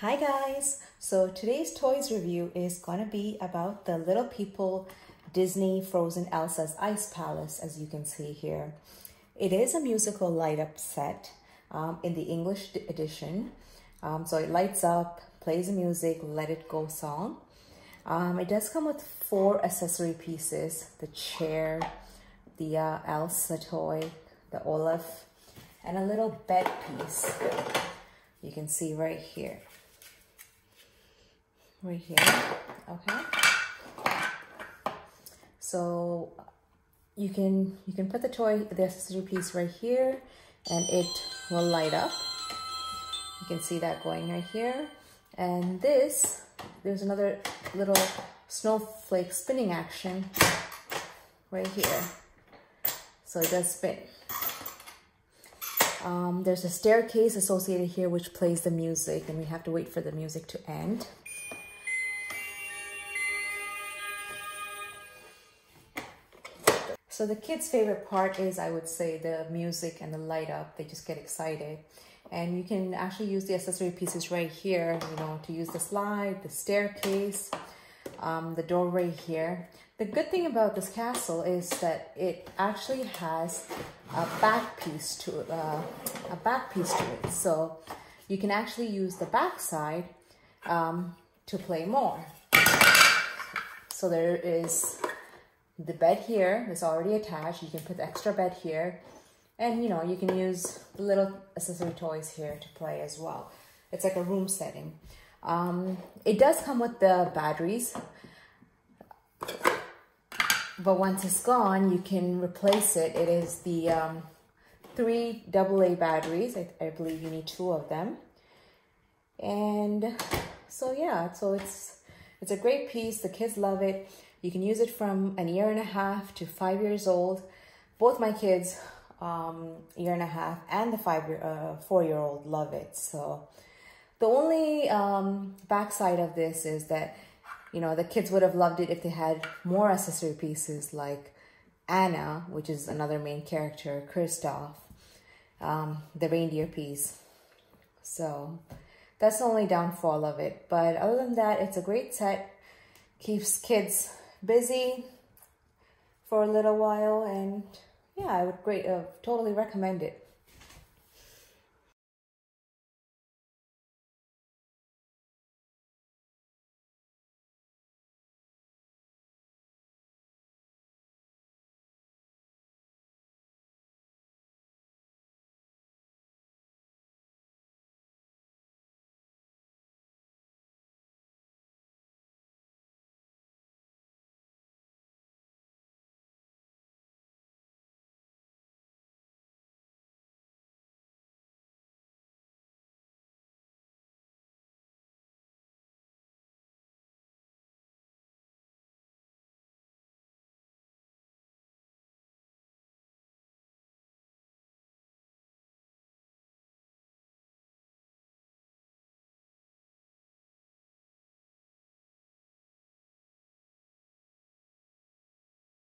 Hi guys! So today's toys review is to be about the Little People Disney Frozen Elsa's Ice Palace as you can see here. It is a musical light up set um, in the English edition. Um, so it lights up, plays the music, let it go song. Um, it does come with four accessory pieces, the chair, the uh, Elsa toy, the Olaf, and a little bed piece you can see right here right here. Okay. So you can you can put the toy the accessory piece right here and it will light up. You can see that going right here. And this there's another little snowflake spinning action right here. So it does spin. Um, there's a staircase associated here which plays the music and we have to wait for the music to end So the kids' favorite part is, I would say, the music and the light up. They just get excited. And you can actually use the accessory pieces right here, you know, to use the slide, the staircase, um, the doorway here. The good thing about this castle is that it actually has a back piece to uh, a back piece to it. So you can actually use the back side um, to play more. So there is the bed here is already attached. You can put the extra bed here. And, you know, you can use the little accessory toys here to play as well. It's like a room setting. Um, it does come with the batteries. But once it's gone, you can replace it. It is the um, three AA batteries. I, I believe you need two of them. And so, yeah, so it's, it's a great piece. The kids love it. You can use it from an year and a half to five years old. Both my kids, um, year and a half and the five year, uh, four year old love it. So the only um, backside of this is that, you know, the kids would have loved it if they had more accessory pieces like Anna, which is another main character, Kristoff, um, the reindeer piece. So that's the only downfall of it. But other than that, it's a great set. Keeps kids busy for a little while and yeah, I would great uh, totally recommend it.